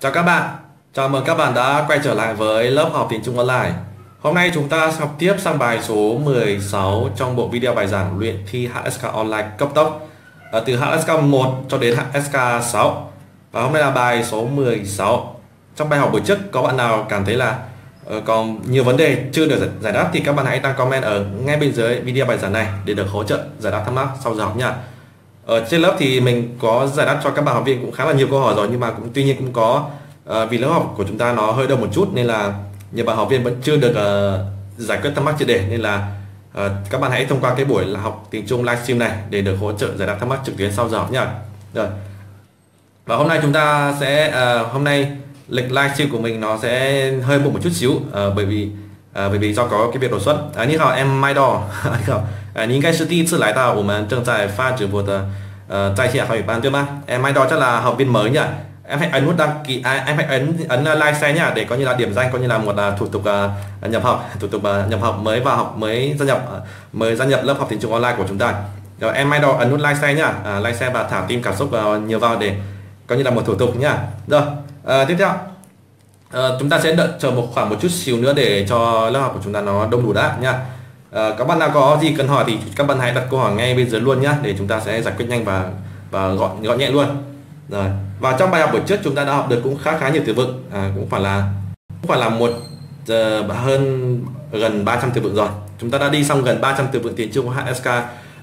Chào các bạn, chào mừng các bạn đã quay trở lại với lớp học tiếng Trung online. Hôm nay chúng ta học tiếp sang bài số 16 trong bộ video bài giảng luyện thi HSK online cấp tốc à, từ HSK 1 cho đến HSK 6. Và hôm nay là bài số 16. Trong bài học buổi trước có bạn nào cảm thấy là uh, còn nhiều vấn đề chưa được giải đáp thì các bạn hãy đăng comment ở ngay bên dưới video bài giảng này để được hỗ trợ giải đáp thắc mắc sau giờ học nha ở trên lớp thì mình có giải đáp cho các bạn học viên cũng khá là nhiều câu hỏi rồi nhưng mà cũng tuy nhiên cũng có uh, vì lớp học của chúng ta nó hơi đông một chút nên là nhiều bạn học viên vẫn chưa được uh, giải quyết thắc mắc triệt đề nên là uh, các bạn hãy thông qua cái buổi là học tiếng Trung livestream này để được hỗ trợ giải đáp thắc mắc trực tuyến sau giờ học nhá. rồi và hôm nay chúng ta sẽ uh, hôm nay lịch livestream của mình nó sẽ hơi muộn một chút xíu uh, bởi vì uh, bởi vì do có cái việc đột xuất uh, 你好 em Mai Đỏ 你好呃，你应该是第一次来到我们正在发直播的呃在线học语班对吗em Mai Đỏ chắc là học viên mới nhỉ em hãy ấn nút đăng ký à, em hãy ấn ấn like share nhá để coi như là điểm danh coi như là một uh, thủ tục uh, nhập học thủ tục uh, nhập học mới vào học mới gia nhập uh, mới gia nhập lớp học tiếng Trung online của chúng ta rồi em Mai Đỏ ấn nút like share nhá à, like share và thả tim cảm xúc uh, nhiều vào để coi như là một thủ tục nhá rồi uh, tiếp theo Ờ, chúng ta sẽ đợi chờ một khoảng một chút xíu nữa để cho lớp học của chúng ta nó đông đủ đã nha. À, các bạn nào có gì cần hỏi thì các bạn hãy đặt câu hỏi ngay bên dưới luôn nhé để chúng ta sẽ giải quyết nhanh và và gọn gọn nhẹ luôn. Rồi và trong bài học buổi trước chúng ta đã học được cũng khá khá nhiều từ vựng. À, cũng phải là cũng phải là một giờ hơn gần 300 từ vựng rồi. Chúng ta đã đi xong gần 300 từ vựng tiếng Trung HSK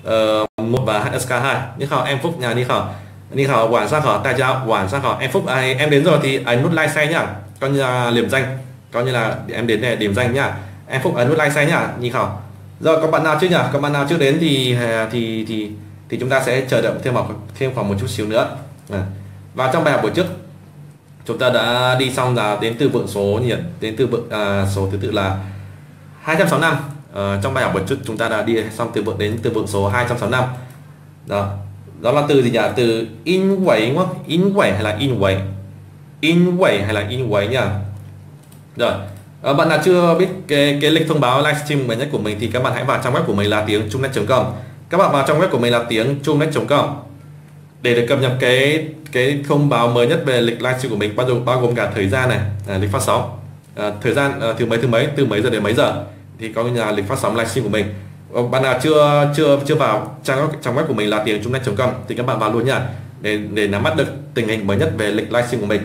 uh, 1 và HSK 2 đi khảo em Phúc nhà đi khảo đi khảo quản sát khảo tại chào quản sát khảo em Phúc. Ai em đến rồi thì ấn nút like share nhá coi như là điểm danh. Coi như là em đến để điểm danh nhá. Em Phúc ấn nút like share nhá nhìn khảo. Rồi có bạn nào chưa nhỉ? Có bạn nào chưa đến thì à, thì thì thì chúng ta sẽ chờ đợi thêm khoảng thêm khoảng một chút xíu nữa. À. và trong bài học buổi trước chúng ta đã đi xong là đến từ vựng số nhiệt đến từ vựng à, số thứ tự là 265 à, ờ, trong bài học buổi trước chúng ta đã đi xong từ vựng đến từ vựng số 265 đó. Đó là từ gì nhỉ? Từ in quẩy đúng không? In quẩy hay là in quẩy? In quẩy hay là in quẩy nhá. rồi À, bạn nào chưa biết cái cái lịch thông báo livestream mới nhất của mình thì các bạn hãy vào trang web của mình là tiếng trungnet.com các bạn vào trang web của mình là tiếng trungnet.com để được cập nhật cái cái thông báo mới nhất về lịch livestream của mình bao gồm bao gồm cả thời gian này à, lịch phát sóng. À, thời gian ờ, à, từ mấy thứ mấy? Từ mấy giờ đến mấy giờ? Thì có nhà lịch phát sóng livestream của mình. À, bạn nào chưa chưa chưa vào trang trang web của mình là tiếng trungnet.com thì các bạn vào luôn nha. Để để nắm bắt được tình hình mới nhất về lịch livestream của mình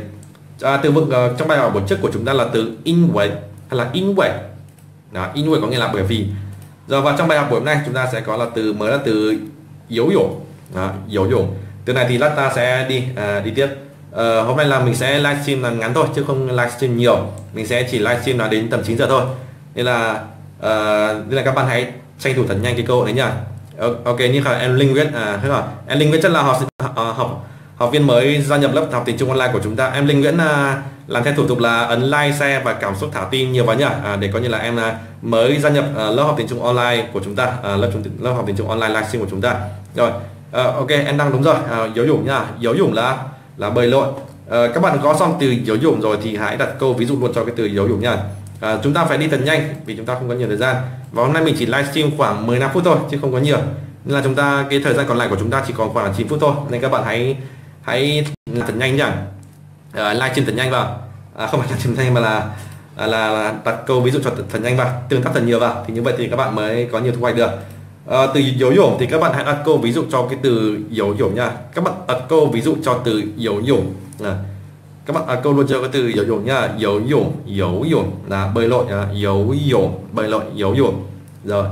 à, từ vựng uh, ờ, trong bài học buổi trước của chúng ta là từ in way hay là in way đó, in way có nghĩa là bởi vì. Giờ vào trong bài học buổi hôm nay chúng ta sẽ có là từ mới là từ yếu dụ đó, yếu dụ từ này thì lát ta sẽ đi uh, đi tiếp. Uh, hôm nay là mình sẽ livestream là ngắn thôi chứ không livestream nhiều. Mình sẽ chỉ livestream là đến tầm 9 giờ thôi. Nên là uh, nên là các bạn hãy tranh thủ thật nhanh cái cơ hội đấy nhá. Ok như là em linh viết à thế rồi em linh viết chắc là học học học viên mới gia nhập lớp học tiếng Trung online của chúng ta. Em Linh Nguyễn à, làm theo thủ tục là ấn like share và cảm xúc thả tim nhiều vào nhá à, để coi như là em à, mới gia nhập à, lớp học tiếng Trung online của chúng ta à, lớp lớp học tiếng Trung online livestream của chúng ta. Rồi à, ok em đăng đúng rồi. À, dấu dụng nhá dấu dụng là là bơi lội. À, các bạn có xong từ dấu dục rồi thì hãy đặt câu ví dụ luôn cho cái từ dấu dục nhá à, chúng ta phải đi thật nhanh vì chúng ta không có nhiều thời gian. Và hôm nay mình chỉ livestream khoảng 15 phút thôi chứ không có nhiều. Nên là chúng ta cái thời gian còn lại của chúng ta chỉ còn khoảng 9 phút thôi. Nên các bạn hãy hãy thật nhanh nhỉ uh, ờ, like stream thật nhanh vào. À, không phải là stream nhanh mà là à, là, là đặt câu ví dụ cho thật nhanh vào. Tương tác thật nhiều vào. Thì như vậy thì các bạn mới có nhiều thu hoạch được. À, từ dấu dủng thì các bạn hãy đặt câu ví dụ cho cái từ dấu dủng nha. Các bạn đặt câu ví dụ cho từ dấu dủng à, các bạn đặt câu luôn cho cái từ dấu dủng nha. Dấu dủng dấu dủng là bơi lội nha. Dấu dủng bơi lội dấu dủng rồi.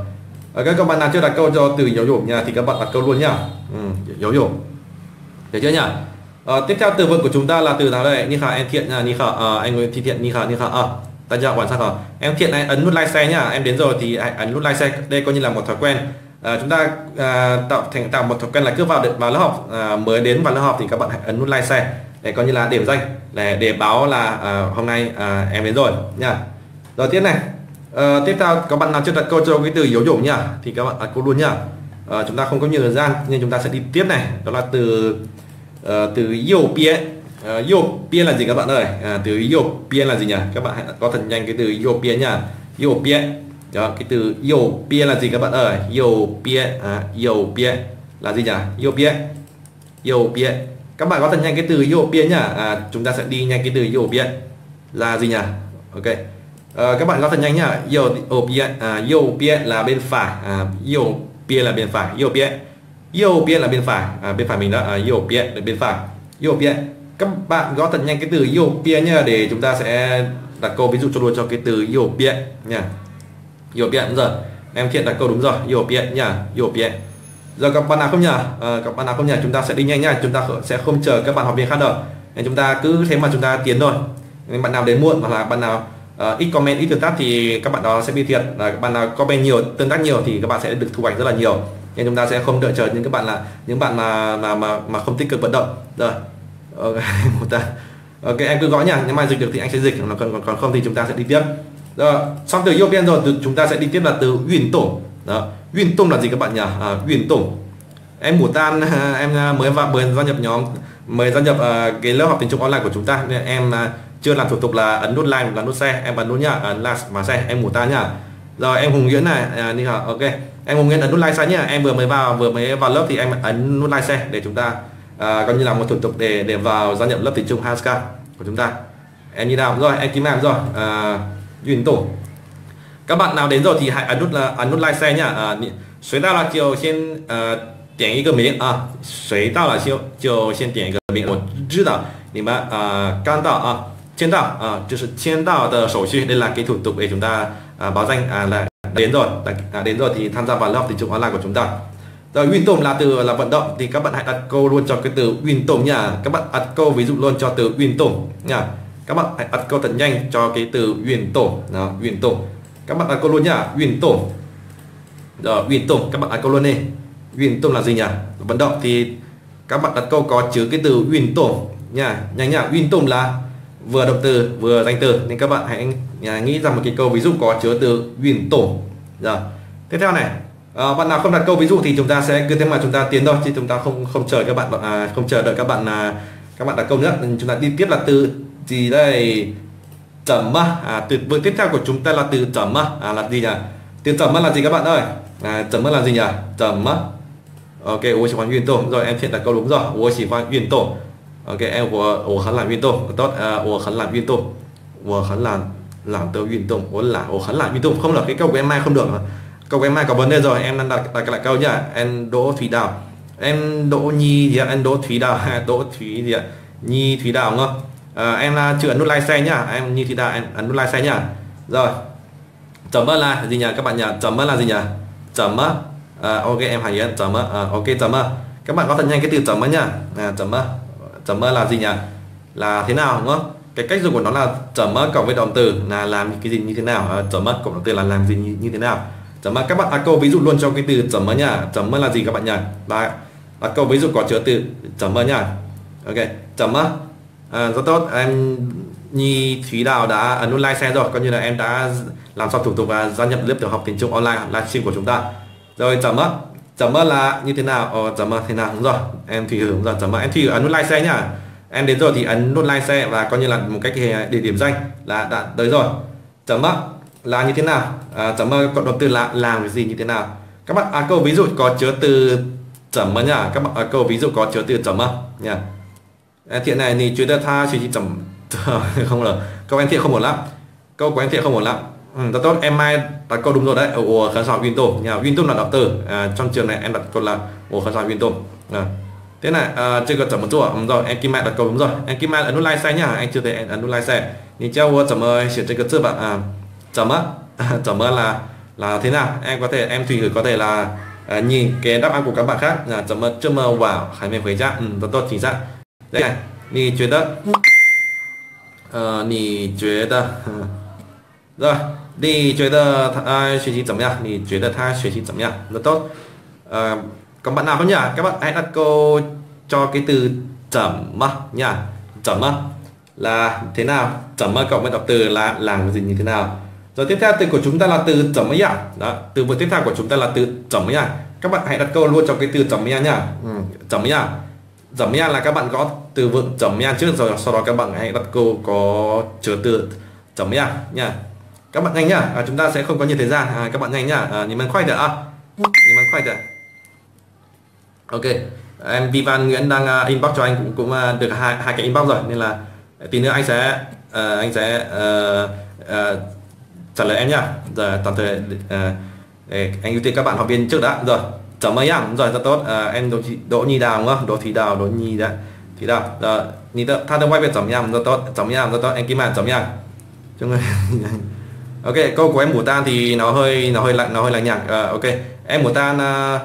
À, các bạn nào chưa đặt câu cho từ dấu dủng nha thì các bạn đặt câu luôn nha. Ừ, dấu dủng được chưa nhỉ? À, tiếp theo từ vựng của chúng ta là từ nào đây? Ni khả em thiện nha. Ni khả à, anh nguyễn thị thiện ni khả ni khả. À, ta chào quản sát khả em thiện này ấn nút like share nhá. Em đến rồi thì hãy ấn nút like share. Đây coi như là một thói quen. À, chúng ta à, tạo thành tạo một thói quen là cứ vào được vào lớp học à, mới đến vào lớp học thì các bạn hãy ấn nút like share. Để coi như là điểm danh để để báo là à, hôm nay à, em đến rồi nha rồi tiếp này. À, tiếp theo các bạn nào chưa đặt câu cho cái từ yếu dụng nhá? Thì các bạn đặt câu luôn nhá. À, chúng ta không có nhiều thời gian nên chúng ta sẽ đi tiếp này. Đó là từ Ờ, từ yêu bia yêu bia là gì các bạn ơi? À, từ yêu bia là gì nhỉ? Các bạn hãy có thật nhanh cái từ yêu bia nhá. Yêu bia đó cái từ yêu bia là gì các bạn ơi? Yêu bia à, yêu bia là gì nhỉ? Yêu bia yêu bia các bạn có thật nhanh cái từ yêu biên nhá. À, chúng ta sẽ đi nhanh cái từ yêu biên là gì nhỉ? Ok. À, các bạn có thật nhanh nhá. Yêu biên à, yêu biên là bên phải. À, yêu biên là bên phải. Yêu biên yêu biên là bên phải. À, bên phải mình đó. À, yêu biên là bên phải. Yêu biên các bạn gõ thật nhanh cái từ yêu biên nhá để chúng ta sẽ đặt câu ví dụ cho luôn cho cái từ yêu biên nha yêu biên rồi. Em thiện đặt câu đúng rồi. Yêu biên nha yêu biên giờ các bạn nào không nhờ à, các bạn nào không nhờ chúng ta sẽ đi nhanh nha chúng ta sẽ không chờ các bạn học viên khác đâu. Nên chúng ta cứ thế mà chúng ta tiến thôi. Nên bạn nào đến muộn hoặc là bạn nào uh, ít comment ít tương tác thì các bạn đó sẽ bị thiệt. Là các bạn nào comment nhiều tương tác nhiều thì các bạn sẽ được thu hoạch rất là nhiều nên chúng ta sẽ không đợi chờ những các bạn là những bạn mà mà mà, mà không tích cực vận động. Rồi. Ok một ta. Ok em cứ gõ nhá nếu mà dịch được thì anh sẽ dịch. Còn còn, còn không thì chúng ta sẽ đi tiếp. Rồi. Xong từ yêu rồi từ chúng ta sẽ đi tiếp là từ uyển tổ đó. Uyển tông là gì các bạn nhỉ? À, uyển tổ em mù tan em à, mới vào mới gia nhập nhóm mới gia nhập uh, cái lớp học tiếng Trung online của chúng ta. Nên em uh, chưa làm thủ tục là ấn nút like và nút share. Em ấn nút nhá. Ấn like và share. Em mù tan nhá rồi em hùng nguyễn này à, đi học ok em hùng nguyễn ấn nút like share nhá em vừa mới vào vừa mới vào lớp thì em ấn nút like share để chúng ta uh, coi như là một thủ tục để để vào gia nhập lớp tiếng Trung HSK của chúng ta em như nào rồi em kim làm rồi uh, uyển tổ các bạn nào đến rồi thì hãy ấn nút là ấn nút like share nhá à, 随到了就先呃点一个名啊，随到了就就先点一个名。我知道你们呃刚到啊， 签到啊，就是签到的手续，đây là cái thủ tục để chúng ta à, báo danh à, là đến rồi, à, đến rồi thì tham gia vào lớp tiếng Trung online của chúng ta. Rồi uyên tôm là từ là vận động thì các bạn hãy đặt câu luôn cho cái từ uyên tôm nha. Các bạn đặt câu ví dụ luôn cho từ uyên tôm nha. Các bạn hãy đặt câu thật nhanh cho cái từ uyên tôm, đó, uyên tôm các bạn đặt câu luôn nhá uyển tổ rồi uyển tổ các bạn đặt câu luôn đi uyển tổ là gì nhỉ vận động thì các bạn đặt câu có chứa cái từ uyển tổ nha nhanh nhá uyển tổ là vừa động từ vừa danh từ. Nên các bạn hãy nghĩ rằng một cái câu ví dụ có chứa từ huyền tổ. Giờ tiếp theo này à, bạn nào không đặt câu ví dụ thì chúng ta sẽ cứ thế mà chúng ta tiến thôi chứ chúng ta không không chờ các bạn à, không chờ đợi các bạn à, các bạn đặt câu nữa. Chúng ta đi tiếp là từ gì đây? Chấm à, từ vựng tiếp theo của chúng ta là từ chấm à, là gì nhỉ? Từ chấm là gì các bạn ơi? À, chấm là gì nhỉ? Chấm ok ủa chỉ khoan tổ. Rồi em hiện đặt câu đúng rồi. Ủa chỉ khoan tổ ok em 我我很懒运动 tốt à, 我很懒运动我很懒懒得运动我懒我很懒运动không được cái câu của em mai không được câu của em mai có vấn đề rồi em đang đặt đặt lại câu nhá em đỗ thủy đào em đỗ nhi gì ạ em đỗ thủy đào đỗ thủy gì ạ nhi thủy đào đúng không à, em là chưa ấn nút like share nhá em như thì đã em ấn nút like share nhá rồi chấm là gì nhỉ các bạn nhỉ chấm là gì nhỉ chấm à, ok em hãy ấn chấm à, ok chấm các bạn có thật nhanh cái từ chấm nhá à, chấm chấm là gì nhỉ? Là thế nào đúng không? Cái cách dùng của nó là chấm cộng với động từ là làm cái gì như thế nào? À, chấm cộng động từ là làm gì như, như thế nào? Chấm các bạn đặt câu ví dụ luôn cho cái từ chấm nhá chấm là gì các bạn nhỉ? Là đặt câu ví dụ có chứa từ chấm nhá ok chấm à, rất tốt. Em Nhi Thúy Đào đã ấn nút like share rồi. Coi như là em đã làm xong thủ tục và gia nhập lớp tiểu học tiếng Trung online livestream của chúng ta. Rồi chấm mất chấm là như thế nào? Ờ, chấm thế nào? Đúng rồi em thì hướng rồi chấm em thì ấn à, nút like xe nhá. Em đến rồi thì ấn nút like xe và coi như là một cách à, để điểm danh là đã tới rồi. Chấm là như thế nào? À, chấm cộng đầu từ là làm cái gì như thế nào? Các bạn à, câu ví dụ có chứa từ chấm nhá. Các bạn à, câu ví dụ có chứa từ chấm nhá. À, thiện này thì chứa tha chỉ chấm không rồi câu em thiện không ổn lắm. Câu của em thiện không ổn lắm. Ừ, dạ tốt. Em Mai đặt câu đúng rồi đấy. Của khán giả vinto nhà vinto là đọc từ. À, trong trường này em đặt câu là của khán giả vinto à. Dạ. thế này à, chưa có chấm một chỗ đúng ừ, rồi em Kim Mai đặt câu đúng rồi. Em Kim Mai ấn nút like xe nhá. Anh chưa thấy em ấn nút like xe nhìn treo chấm ơi chỉ trên cơ chứ bạn à chấm á. Chấm ơn là là thế nào? Em có thể em tùy gửi có thể là à, nhìn cái đáp án của các bạn khác. Là chấm ơn chưa mơ vào hãy mình khởi ra ừ, rất tốt chính xác. Đây này nhìn chuyện đó ờ, nhìn chuyện đó rồi 你觉得他学习怎么样？你觉得他学习怎么样？rất tốt. À, còn bạn nào không nhỉ? Các bạn hãy đặt câu cho cái từ chấm nha. Chấm là thế nào? Chấm cộng với động từ là làm gì như thế nào? Rồi tiếp theo từ của chúng ta là từ chấm ya. Đó, từ vựng tiếp theo của chúng ta là từ chấm ya. Các bạn hãy đặt câu luôn cho cái từ chấm ya nhá. Ừ, chấm ya chấm nha là các bạn có từ vựng chấm nha trước rồi sau đó các bạn hãy đặt câu có chứa từ chấm nha nha các bạn nhanh nhá. À, chúng ta sẽ không có nhiều thời gian. À, các bạn nhanh nhá. À, nhìn mình khoai được à. Nhìn mình khoai được ok. Em Vivan Nguyễn đang uh, inbox cho anh cũng cũng uh, được hai hai cái inbox rồi nên là tí nữa anh sẽ uh, anh sẽ uh, uh, trả lời em nhá. Giờ tạm thời uh, anh ưu tiên các bạn học viên trước đã. Rồi chấm mấy em rồi rất tốt. Uh, em đỗ, đỗ nhi đào đúng không đỗ thí đào đỗ nhi đã thí đào. Rồi nhi tớ tha đơn quay về chấm nhá rất tốt. Chấm nhá rất tốt. Em kim mạn chấm nhá chúng ok câu của em Mùa tan thì nó hơi nó hơi lạnh nó hơi lạnh nhạt. À, ok. Em Mùa tan uh,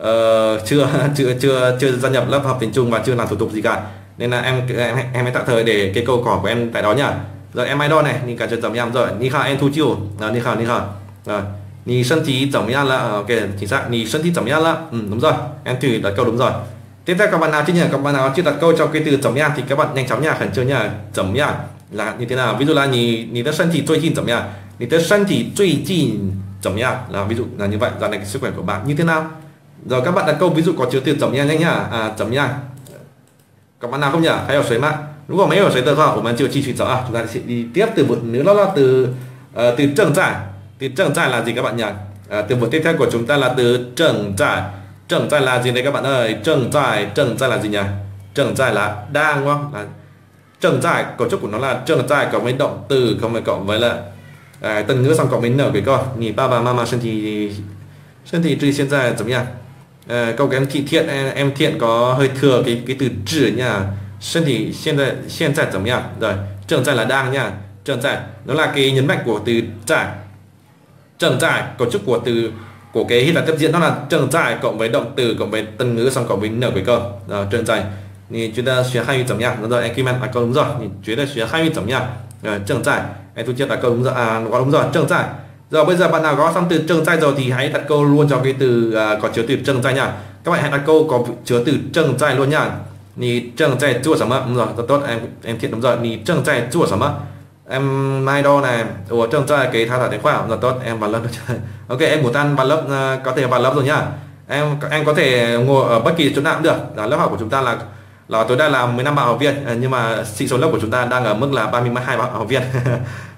uh, chưa chưa chưa chưa gia nhập lớp học tiếng Trung và chưa làm thủ tục gì cả. Nên là em em em hãy tạm thời để cái câu cỏ của em tại đó nhá. Rồi em idol này nhìn cả trường chấm em rồi. Ni khao em thu chiêu à, ờ, ni khao ni khao. Rồi ni sân trí chấm nhầm là ok chính xác. Ni sân trí chấm nhầm là ừ, đúng rồi. Em thử đặt câu đúng rồi. Tiếp theo các bạn nào chưa nhận, các bạn nào chưa đặt câu cho cái từ chấm nhầm thì các bạn nhanh chóng nhá, khẩn trương nhá, chấm nhầm là như thế nào ví dụ là ni ni thân trí 最近怎么样你的身体最近怎么样 là ví dụ là như vậy dạo này cái sức khỏe của bạn như thế nào rồi các bạn đặt câu ví dụ có chứa từ chấm nha nhanh nhá à chấm nha các bạn nào không nhỉ hay ở suối mà đúng không mấy ở suối tờ không của mình chưa chi chuyển rõ à chúng ta sẽ đi tiếp từ một nữa đó là từ uh, từ trần giải từ trần giải là gì các bạn nhỉ à, từ vựng tiếp theo của chúng ta là từ trần giải trần giải là gì đây các bạn ơi trần giải trần giải là gì nhỉ trần giải là đang đúng không là trần dài cấu trúc của nó là trần dài cộng với động từ cộng với cộng với là à, tân ngữ xong cộng với nở cái con. Nhỉ ba ba mama sân thì sân thì tuy hiện tại giống nhau. À, câu cái em thị thiện em, em thiện có hơi thừa cái cái từ chỉ nha. Sân thì hiện tại hiện tại giống nhau. Rồi trần dài là đang nha. Trần dài nó là cái nhấn mạnh của từ dài trần dài cấu trúc của từ của cái hy là tiếp diễn nó là trần dài cộng với động từ cộng với từ ngữ xong cộng với nở cái con. Trần dài 你觉得学汉语怎么样？rồi em kim anh câu đúng rồi. 你觉得学汉语怎么样？呃，正在。em thu chia đặt câu đúng rồi. À, có đúng rồi.正在. Rồi bây giờ bạn nào có xong từ trần trai rồi thì hãy đặt câu luôn cho cái từ uh, có chứa từ trần trai nha. Các bạn hãy đặt câu có chứa từ trần trai luôn nha. Nì trần trai chua sắm đúng rồi, rất tốt em em thiện đúng rồi. Nì trần trai chua sắm em mai đo này ủa trần trai cái thao thả tiếng khoa rất tốt em vào lớp ok em muốn tan vào lớp uh, có thể vào lớp rồi nhá em em có thể ngồi ở bất kỳ chỗ nào cũng được đó, lớp học của chúng ta là là tối đa là 15 bạn học viên. Ờ, nhưng mà sĩ số lớp của chúng ta đang ở mức là 32 bạn học viên.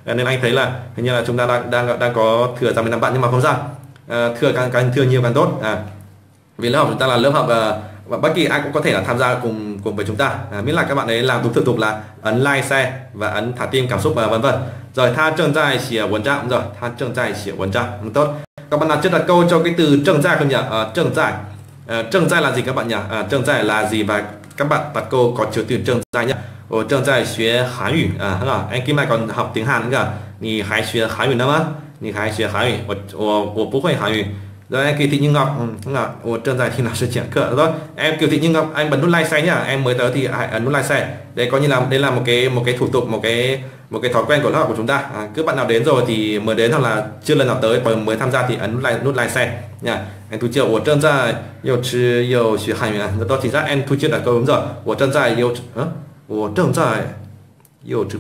Ờ, nên anh thấy là hình như là chúng ta đang đang đang có thừa ra 15 bạn nhưng mà không sao. À, thừa càng càng thừa nhiều càng tốt. À, vì lớp học chúng ta là lớp học à, và bất kỳ ai cũng có thể là tham gia cùng cùng với chúng ta. À, miễn là các bạn ấy làm đúng thủ tục là ấn like share và ấn thả tim cảm xúc và vân vân. Rồi tha trường dài xỉa quần trạng rồi tha trường dài xỉa quần trạng tốt. Các bạn nào chưa đặt câu cho cái từ trường dài không nhỉ? À, trường dài. À, trường dài là gì các bạn nhỉ? À, trường dài là gì và các bạn bạn cô có triều tiền trường dài nhá ở trường dài xuyên Hán ngữ à hả anh Kim này còn học tiếng Hàn cả nhỉ hãy xuyên Hán ngữ nữa mà nhỉ hãy xuyên Hán ngữ tôi tôi tôi không Hán ngữ rồi em kỳ thị như ngọc ừ, là ủa trơn dài thì là sự triển cửa rồi em kiều thị như ngọc anh bấm nút like xe nhá em mới tới thì hãy ấn nút like xe đây coi như là đây là một cái một cái thủ tục một cái một cái thói quen của lớp học của chúng ta. À, cứ bạn nào đến rồi thì mới đến hoặc là chưa lần nào tới và mới tham gia thì ấn nút like nút like share nha. Em thu chiều của chân ra yêu chứ yêu chứ hành à? Đó chính xác em thu chiều là câu đúng rồi. Của chân ra yêu của chân ra yêu chứ